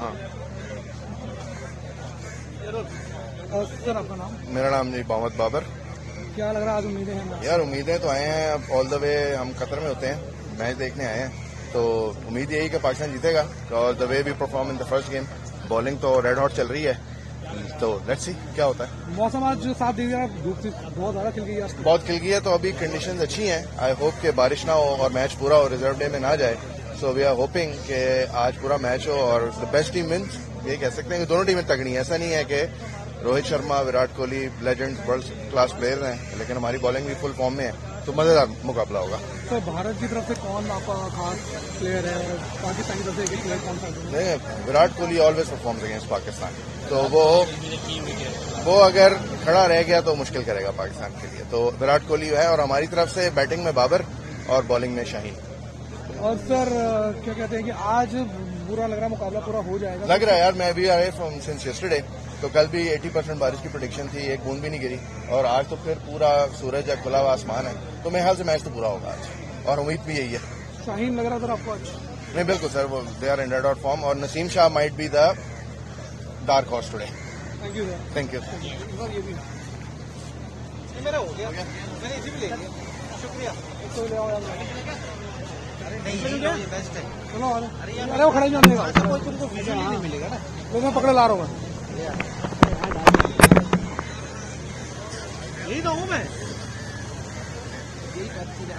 हाँ। सर आपका नाम मेरा नाम जी मोहम्मद बाबर। क्या लग रहा है आज उम्मीदें हैं? यार उम्मीदें तो आए हैं। अब ऑल द वे हम कतर में होते हैं। मैच देखने आए हैं। तो उम्मीद यही कि पाकिस्तान जीतेगा। और द वे भी perform in the first game bowling तो रेड हॉट चल रही है। तो लेट्स सी क्या होता है। मौसम आज जो साथ दे दिया धूप से बहुत ज़्यादा खिल गई है तो। बहुत खिल गई है तो अभी कंडीशन अच्छी हैं। आई होप कि बारिश ना हो और मैच पूरा हो रिज़र्व डे में ना जाए। सो वी आर होपिंग कि आज पूरा मैच हो और द बेस्ट टीम विंस ये कह सकते हैं कि दोनों टीमें तगड़ी हैं। ऐसा नहीं है कि Rohit Sharma Virat Kohli legend world class player हैं लेकिन हमारी बॉलिंग भी फुल फॉर्म में है। तो मज़ेदार मुकाबला होगा। तो भारत की तरफ़ से कौन आपका खास प्लेयर है? और पाकिस्तान की तरफ़ से प्लेयर कौन सा नहीं Virat Kohli always perform against Pakistan तो वो वो अगर खड़ा रह गया तो मुश्किल करेगा पाकिस्तान के लिए। तो विराट कोहली है और हमारी तरफ़ से बैटिंग में बाबर और बॉलिंग में शाहीन। और सर क्या कहते हैं कि आज बुरा लग रहा है मुकाबला पूरा हो जाएगा। लग रहा है यार मैं भी आए फ्रॉम सिंस यस्टरडे तो कल भी 80 परसेंट बारिश की प्रोडिक्शन थी एक बूंद भी नहीं गिरी। और आज तो फिर पूरा सूरज है खुला हुआ आसमान है। तो मेरे ख्याल से मैच तो पूरा होगा आज और उम्मीद भी यही है। शाहीन लग रहा सर आपको आज नहीं बिल्कुल सर वो they are in dot form और Naseem Shah might be the dark horse today thank you sir thank you मेरा हो गया। मैंने इसी भी ले लिया। शुक्रिया। चलो अरे वो खड़ा ही मिलेगा पकड़े ला रहा हूँ यही तो हूँ मैं करती है।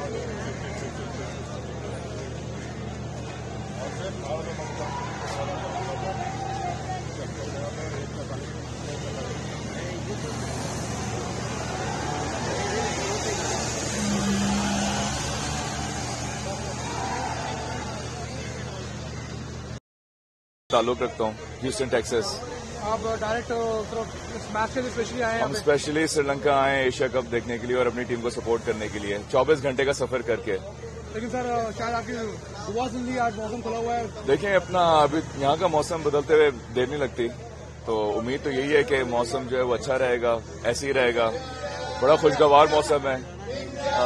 ताल्लुक रखता हूँ ह्यूस्टन टेक्सास आप डायरेक्ट इस मैच के लिए स्पेशली आए हैं हम स्पेशली श्रीलंका आए एशिया कप देखने के लिए और अपनी टीम को सपोर्ट करने के लिए। 24 घंटे का सफ़र करके। लेकिन सर शायद आपकी दुआ ज़िंदगी आज मौसम खुला हुआ है। देखें अपना अभी यहाँ का मौसम बदलते हुए देर नहीं लगती। तो उम्मीद तो यही है कि मौसम जो है वो अच्छा रहेगा ऐसे ही रहेगा। बड़ा खुशगवार मौसम है। आ,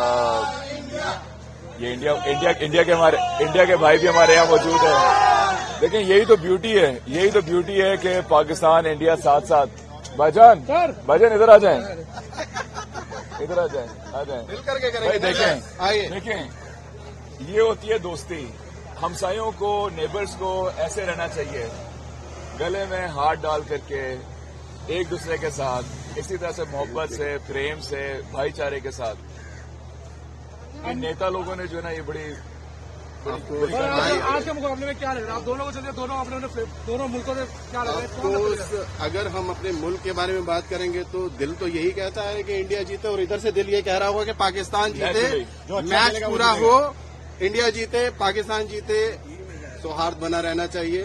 ये इंडिया इंडिया इंडिया के हमारे इंडिया के भाई भी हमारे यहाँ मौजूद है। देखें यही तो ब्यूटी है यही तो ब्यूटी है कि पाकिस्तान इंडिया साथ साथ भाईजान भाईजान इधर आ जाएँ। इधर आ जाएँ आ जाएँ। देखें आइए। देखें। ये होती है दोस्ती। हमसायों को नेबर्स को ऐसे रहना चाहिए। गले में हाथ डाल करके एक दूसरे के साथ इसी तरह से मोहब्बत से प्रेम से भाईचारे के साथ। इन नेता लोगों ने जो है ना ये बड़ी आज- के मुकाबले में क्या लग रहा है? आप दोनों को चलिए दोनों अपने अपने दोनों मुल्कों से क्या लग रहा है? कौन तो लग रहा? अगर हम अपने मुल्क के बारे में बात करेंगे तो दिल तो यही कहता है कि इंडिया जीते और इधर से दिल ये कह रहा होगा कि पाकिस्तान जीते। मैच पूरा हो इंडिया जीते पाकिस्तान जीते सौहार्द बना रहना चाहिए।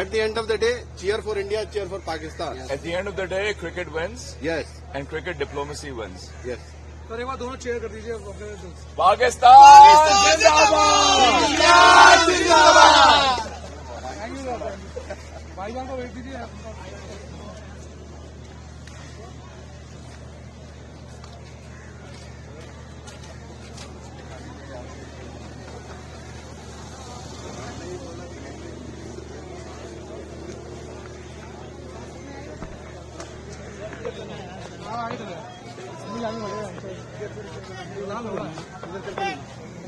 At the end of the day cheer for India cheer for Pakistan At the end of the day, cricket wins. Yes and cricket diplomacy wins. Yes sir एक बार दोनों चेयर कर दीजिए पाकिस्तान जिंदाबाद। थैंक यू सर भाईजान को भेज दीजिए।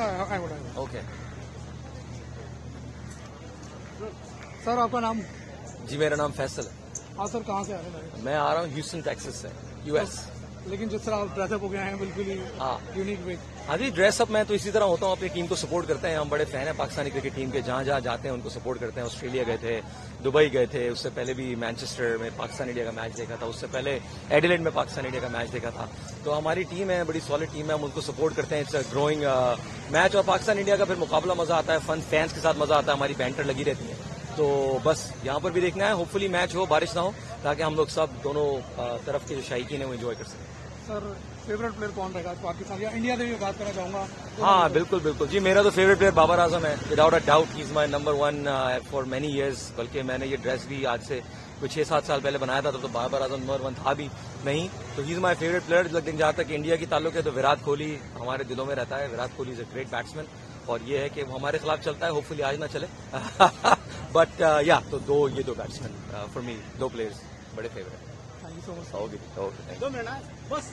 I would. ओके सर आपका नाम? जी मेरा नाम फैसल है। हाँ सर कहाँ से आ रहे हैं? मैं आ रहा हूँ ह्यूस्टन टेक्सास से यूएस लेकिन जिस तरह आप ड्रेसअप हो गए हैं बिल्कुल ही हाँ। यूनिक वे जी ड्रेसअप मैं तो इसी तरह होता हूँ, अपनी टीम को सपोर्ट करते हैं। हम बड़े फ़ैन हैं, पाकिस्तानी क्रिकेट टीम के जहाँ जहाँ जाते हैं, उनको सपोर्ट करते हैं। ऑस्ट्रेलिया गए थे, दुबई गए थे, उससे पहले भी मैनचेस्टर में पाकिस्तान इंडिया का मैच देखा था, उससे पहले एडिलेड में पाकिस्तान इंडिया का मैच देखा था। तो हमारी टीम है, बड़ी सॉलिड टीम है, हम उनको सपोर्ट करते हैं। इट्स ग्रोइंग मैच और पाकिस्तान इंडिया का फिर मुकाबला मज़ा आता है फन फैंस के साथ मज़ा आता है, हमारी बैंटर लगी रहती है। तो बस, यहाँ पर भी देखना है होपफुली मैच हो, बारिश ना हो, ताकि हम लोग सब दोनों तरफ़ के जो शाइकीन है, वो एंजॉय कर सकें। सर फेवरेट प्लेयर कौन रहेगा पाकिस्तान या इंडिया भी बात करना चाहूँगा। हाँ बिल्कुल बिल्कुल। जी मेरा तो फेवरेट प्लेयर बाबर आज़म है without a doubt is my number one for many years बल्कि मैंने ये ड्रेस भी आज से कुछ छह सात साल पहले बनाया था तब तो बाबर आज़म नंबर वन था भी नहीं। तो he is my favourite player लेकिन जहाँ तक इंडिया की ताल्लुक है तो विराट कोहली हमारे दिलों में रहता है। Virat Kohli is a great batsman और ये है कि वो हमारे खिलाफ चलता है होपफुली आज ना चले। बट या तो दो ये दो बैट्समैन फॉर मी दो प्लेयर्स बड़े favourite thank you so much okay okay thank बस बस।